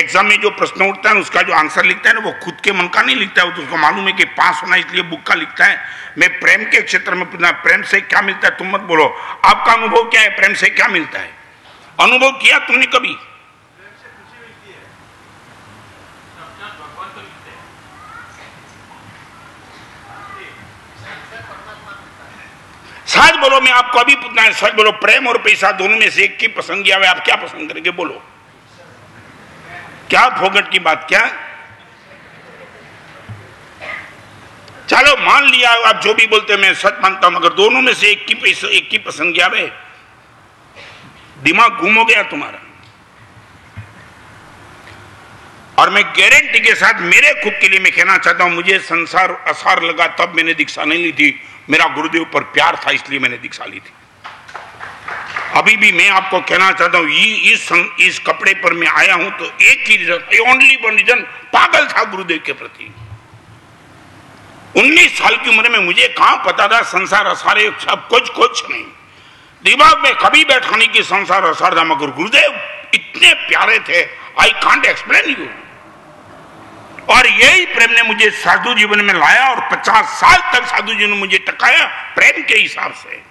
Exam में जो प्रश्न उठता है, उसका जो आंसर लिखता है ना, वो खुद के मन का नहीं लिखता है तो उसको मालूम है कि पास होना इसलिए बुक का लिखता है। मैं प्रेम के क्षेत्र में पूछना, प्रेम से क्या मिलता है? तुम मत बोलो। आपका अनुभव क्या है? प्रेम से क्या मिलता है? अनुभव किया तुमने कभी? सच बोलो, मैं आपको अभी पूछना है। सच बोलो, प्रेम और पैसा दोनों में से एक की पसंद किया आप क्या पसंद करेंगे? बोलो। क्या फोगट की बात क्या? चलो मान लिया, आप जो भी बोलते मैं सच मानता हूँ, मगर दोनों में से एक की एक की पसंद किया वे दिमाग घूम हो गया तुम्हारा। और मैं गारंटी के साथ मेरे खुद के लिए मैं कहना चाहता हूँ, मुझे संसार असार लगा, तब मैंने दीक्षा नहीं ली थी। मेरा गुरुदेव पर प्यार था, इसलिए मैंने दीक्षा ली थी। अभी भी मैं आपको कहना चाहता हूँ इस इस कपड़े पर मैं आया हूँ तो एक ही रीजन ओनली वन रीजन पागल था गुरुदेव के प्रति। 19 साल की उम्र में मुझे कहाँ पता था संसार असारे, सब कुछ कुछ नहीं। दिमाग में कभी बैठाने की संसार असार था, मगर गुरुदेव इतने प्यारे थे आई कांट एक्सप्लेन यू और यही प्रेम ने मुझे साधु जीवन में लाया और 50 साल तक साधु जी ने मुझे टकाया, प्रेम के हिसाब से।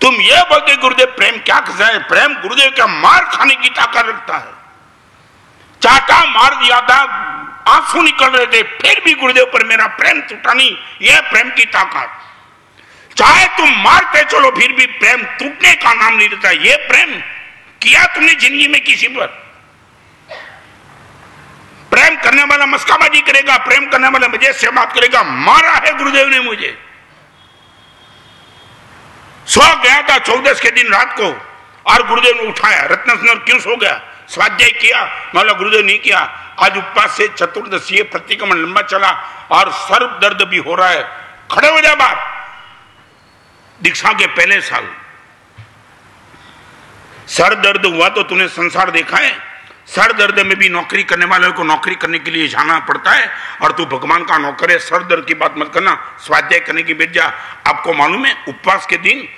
तुम ये बोलते गुरुदेव, प्रेम क्या है प्रेम गुरुदेव का मार खाने की ताकत रखता है। चाटा मार दिया था, आँसू निकल रहे थे, फिर भी गुरुदेव पर मेरा प्रेम टूटा नहीं यह प्रेम की ताकत। चाहे तुम मारते चलो, फिर भी प्रेम टूटने का नाम नहीं देता यह प्रेम किया तुमने ज़िंदगी में किसी पर? प्रेम करने वाला मस्काबाजी करेगा, प्रेम करने वाला मज़े से बात करेगा। मारा है गुरुदेव ने मुझे। सो गया था चौदस के दिन रात को, और गुरुदेव ने उठाया रत्न क्यों सो गया? स्वाध्याय किया मतलब गुरुदेव नहीं किया। आज उपवास से चतुर्दशीय प्रतिक्रमण लंबा चला, और सर्व दर्द भी हो रहा है। खड़े हो जा बात दीक्षा के पहले साल। सर दर्द हुआ तो तूने संसार देखा है। सर दर्द में भी नौकरी करने वाले को नौकरी करने के लिए जाना पड़ता है, और तू भगवान का नौकर है। सर दर्द की बात मत करना, स्वाध्याय करने की बेजा आपको मालूम है, उपवास के दिन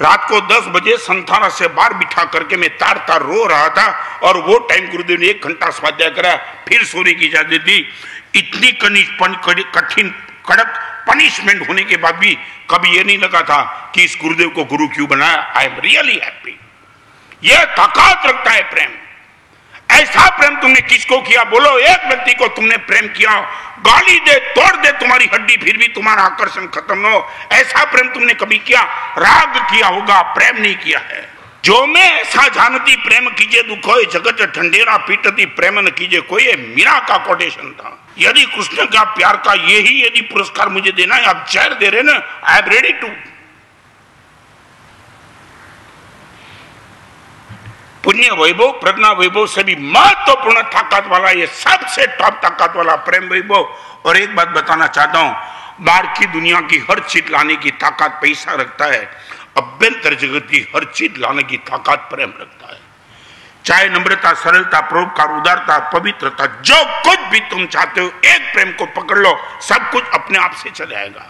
रात को 10 बजे संथाना से बाहर बिठा करके मैं तार तार रो रहा था और वो टाइम गुरुदेव ने एक घंटा स्वाध्याय करा, फिर सोने की इजाज़त दी। इतनी कठिन, कड़क पनिशमेंट होने के बाद भी कभी ये नहीं लगा था कि इस गुरुदेव को गुरु क्यों बनाया? आई एम रियली हैप्पी यह ताकत रखता है प्रेम। ऐसा प्रेम तुमने किसको किया? बोलो, एक व्यक्ति को तुमने प्रेम किया। गाली दे, तोड़ दे तुम्हारी हड्डी, फिर भी तुम्हारा आकर्षण खत्म हो। ऐसा प्रेम तुमने कभी किया? राग किया होगा, प्रेम नहीं किया है। जो मैं ऐसा जानती, प्रेम कीजिए दुख जगत ठंडेरा पीटती, प्रेम न कीजिए कोई मीरा का कोटेशन था। यदि कृष्ण का प्यार का यही यदि पुरस्कार मुझे देना है, आप चैर दे रहे ना आई एम रेडी टू पुण्य वैभव, प्रज्ञा वैभव, सभी महत्वपूर्ण ताकत वाला ये सबसे टॉप ताकत वाला प्रेम वैभव। और एक बात बताना चाहता हूँ, बाहर की दुनिया की हर चीज़ लाने की ताकत पैसा रखता है, अभ्यंतर जगत की हर चीज़ लाने की ताकत प्रेम रखता है। चाहे नम्रता, सरलता, परोपकार, उदारता, पवित्रता, जो कुछ भी तुम चाहते हो, एक प्रेम को पकड़ लो, सब कुछ अपने आप से चले आएगा।